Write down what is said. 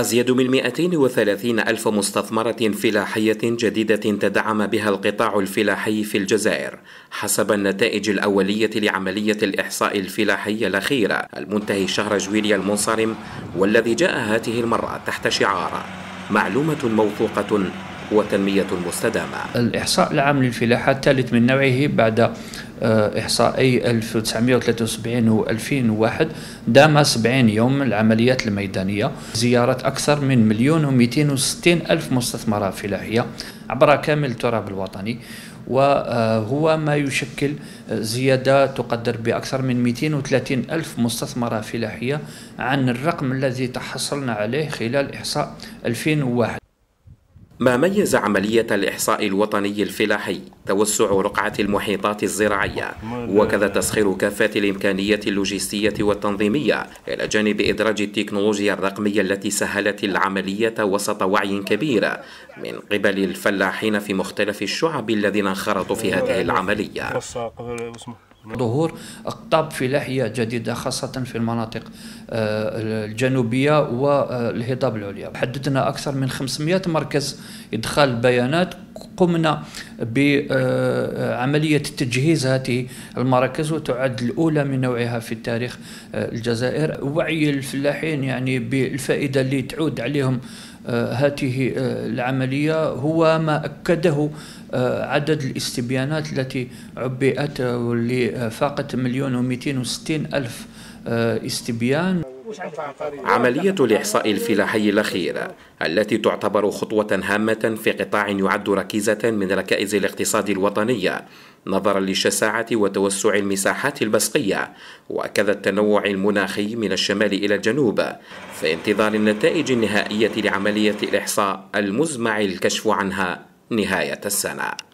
أزيد من 230 ألف مستثمرة فلاحية جديدة تدعم بها القطاع الفلاحي في الجزائر حسب النتائج الأولية لعملية الإحصاء الفلاحي الأخيرة المنتهي شهر جويليا المنصرم والذي جاء هذه المرة تحت شعار معلومة موثوقة وتنمية مستدامة. الإحصاء العام للفلاحة الثالث من نوعه بعد إحصائي 1973 و 2001 دام 70 يوم العمليات الميدانية. زيارة أكثر من مليون و 260 ألف مستثمرة فلاحية عبر كامل التراب الوطني. وهو ما يشكل زيادة تقدر بأكثر من 230 ألف مستثمرة فلاحية عن الرقم الذي تحصلنا عليه خلال إحصاء 2001 ما ميز عملية الإحصاء الوطني الفلاحي؟ توسع رقعة المحيطات الزراعية وكذا تسخير كافة الإمكانيات اللوجستية والتنظيمية إلى جانب إدراج التكنولوجيا الرقمية التي سهلت العملية وسط وعي كبير من قبل الفلاحين في مختلف الشعب الذين انخرطوا في هذه العملية. ظهور أقطاب فلاحية جديدة خاصة في المناطق آه، الجنوبية والهضاب العليا. حددنا أكثر من 500 مركز إدخال البيانات قمنا بعملية تجهيز هذه المراكز وتعد الأولى من نوعها في التاريخ آه، الجزائر. وعي الفلاحين يعني بالفائدة اللي تعود عليهم هذه العملية هو ما أكده عدد الاستبيانات التي عبئت واللي فاقت مليون ومئتين وستين ألف آه، استبيان. عملية الإحصاء الفلاحي الأخيرة التي تعتبر خطوة هامة في قطاع يعد ركيزة من ركائز الاقتصاد الوطنية نظرا للشساعة وتوسع المساحات البسقية وكذا التنوع المناخي من الشمال إلى الجنوب في انتظار النتائج النهائية لعملية الإحصاء المزمع الكشف عنها نهاية السنة.